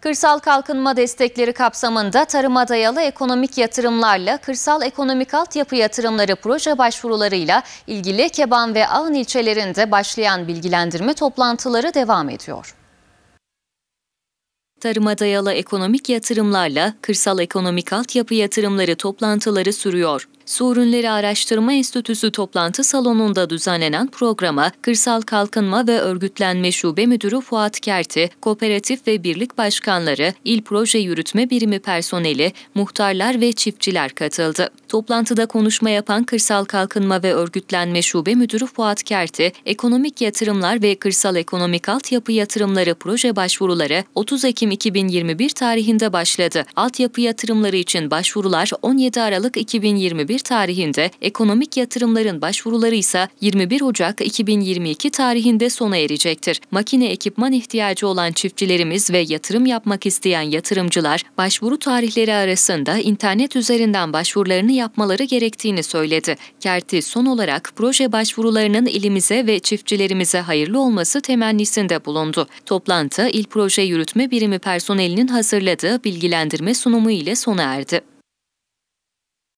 Kırsal kalkınma destekleri kapsamında tarıma dayalı ekonomik yatırımlarla kırsal ekonomik altyapı yatırımları proje başvurularıyla ilgili Keban ve Ağın ilçelerinde başlayan bilgilendirme toplantıları devam ediyor. Tarıma dayalı ekonomik yatırımlarla kırsal ekonomik altyapı yatırımları toplantıları sürüyor. Su Ürünleri Araştırma Enstitüsü toplantı salonunda düzenlenen programa Kırsal Kalkınma ve Örgütlenme Şube Müdürü Fuat Kerti, kooperatif ve birlik başkanları, il proje yürütme birimi personeli, muhtarlar ve çiftçiler katıldı. Toplantıda konuşma yapan Kırsal Kalkınma ve Örgütlenme Şube Müdürü Fuat Kerti, ekonomik yatırımlar ve kırsal ekonomik altyapı yatırımları proje başvuruları 30 Ekim 2021 tarihinde başladı. Altyapı yatırımları için başvurular 17 Aralık 2021 tarihinde, ekonomik yatırımların başvuruları ise 21 Ocak 2022 tarihinde sona erecektir. Makine ekipman ihtiyacı olan çiftçilerimiz ve yatırım yapmak isteyen yatırımcılar başvuru tarihleri arasında internet üzerinden başvurularını yapmaları gerektiğini söyledi. Kerti son olarak proje başvurularının ilimize ve çiftçilerimize hayırlı olması temennisinde bulundu. Toplantı İl Proje Yürütme Birimi personelinin hazırladığı bilgilendirme sunumu ile sona erdi.